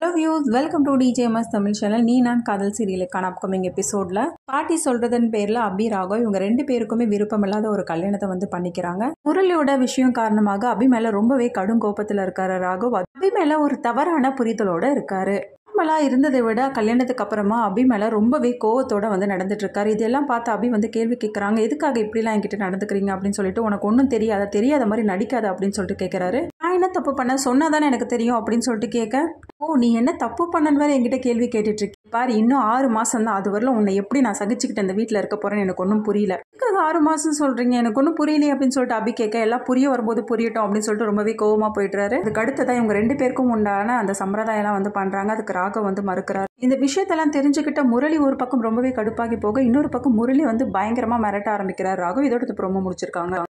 Hello views welcome to DJMS Tamil channel நீ நான் காதல் சீரியலுக்கான அப்கமிங் எபிசோடில் பாட்டி சொல்றதன் பேரில் அபி ராகவ் இவங்க ரெண்டு பேருக்குமே விருப்பம் இல்லாத ஒரு கல்யாணத்தை வந்து பண்ணிக்கிறாங்க. முரளியோட விஷயம் காரணமாக அபி மேல ரொம்பவே கடும் கோபத்தில் இருக்காரு ராகவ். அபி மேல ஒரு தவறான புரிதலோட இருக்காரு. நார்மலாக இருந்ததை விட கல்யாணத்துக்கு அப்புறமா அபி மேலே ரொம்பவே கோவத்தோடு வந்து நடந்துட்டு இருக்காரு. இதெல்லாம் பார்த்து அபி வந்து கேள்வி கேட்குறாங்க எதுக்காக இப்படிலாம் என்கிட்ட நடந்துக்கிறீங்க? அப்படின்னு சொல்லிட்டு உனக்கு ஒன்றும் தெரியாத தெரியாத மாதிரி நடிக்காத அப்படின்னு சொல்லிட்டு கேட்குறாரு என்ன தப்பு பண்ண? சொன்னாதானே எனக்கு தெரியும் அப்படின்னு சொல்லிட்டு கேட்க ஓ நீ என்ன தப்பு பண்ணன்னு வேற என்கிட்ட கேள்வி கேட்டுட்டு இருக்க பாரு இன்னும் ஆறு மாசம் தான். அது வரல உன்னை எப்படி நான் சகிச்சுக்கிட்டு இந்த வீட்டில் இருக்க போறேன்னு எனக்கு ஒன்றும் புரியல. எதுக்காக ஆறு மாசம் சொல்றீங்க? எனக்கு ஒன்றும் புரியலையே அப்படின்னு சொல்லிட்டு அபி கேட்க எல்லாம் புரிய வரும்போது புரியட்டும் அப்படின்னு சொல்லிட்டு ரொம்பவே கோவமா போயிட்டுறாரு அதுக்கு அடுத்ததான் இவங்க ரெண்டு பேருக்கும் உண்டான அந்த சம்பிரதாயம்லாம் வந்து பண்றாங்க. அதுக்கு ராக வந்து மறுக்கிறாரு. இந்த விஷயத்தெல்லாம் தெரிஞ்சுக்கிட்ட முரளி ஒரு பக்கம் ரொம்பவே கடுப்பாகி போக இன்னொரு பக்கம் முரளி வந்து பயங்கரமா மிரட்ட ஆரம்பிக்கிறார். ராகு இதோட ப்ரோமோ முடிச்சிருக்காங்க.